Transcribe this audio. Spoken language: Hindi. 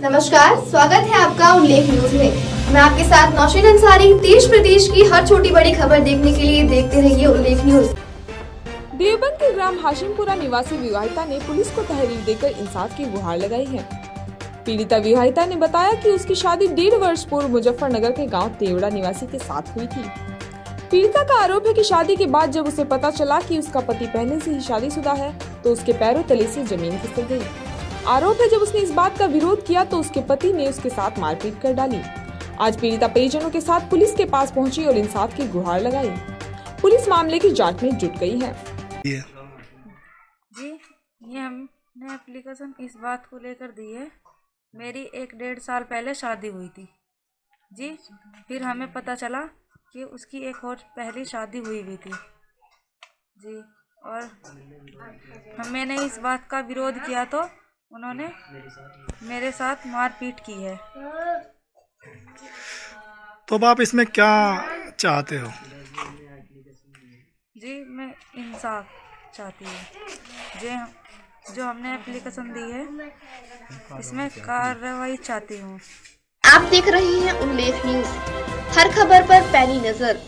नमस्कार, स्वागत है आपका उल्लेख न्यूज़ में। मैं आपके साथ नौशीन अंसारी, देश प्रदेश की हर छोटी बड़ी खबर देखने के लिए देखते रहिए उल्लेख न्यूज़। देवबंद के ग्राम हाशिमपुरा निवासी विवाहिता ने पुलिस को तहरीर देकर इंसाफ की गुहार लगाई है। पीड़िता विवाहिता ने बताया कि उसकी शादी डेढ़ वर्ष पूर्व मुजफ्फरनगर के गाँव तेवड़ा निवासी के साथ हुई थी। पीड़िता का आरोप है कि शादी के बाद जब उसे पता चला कि उसका पति पहले से ही शादीशुदा है तो उसके पैरों तले से ज़मीन खिसक गई। आरोप है जब उसने इस बात का विरोध किया तो उसके पति ने उसके साथ मारपीट कर डाली। आज पीड़िता परिजनों के साथ पुलिस के पास पहुँची और इंसाफ की गुहार लगाई। पुलिस मामले की जाँच में जुट गई है। जी। ये हमने एप्लीकेशन इस बात को लेकर दी है। मेरी एक डेढ़ साल पहले शादी हुई थी। जी फिर हमें पता चला कि उसकी एक और पहली शादी हुई हुई थी। जी और मैंने इस बात का विरोध किया तो उन्होंने मेरे साथ मारपीट की है। तो अब आप इसमें क्या चाहते हो? जी मैं इंसाफ चाहती हूँ। जो जो हमने एप्लीकेशन दी है इसमें कार्रवाई चाहती हूँ। आप देख रहे हैं उल्लेख न्यूज़। हर खबर पर पैनी नज़र।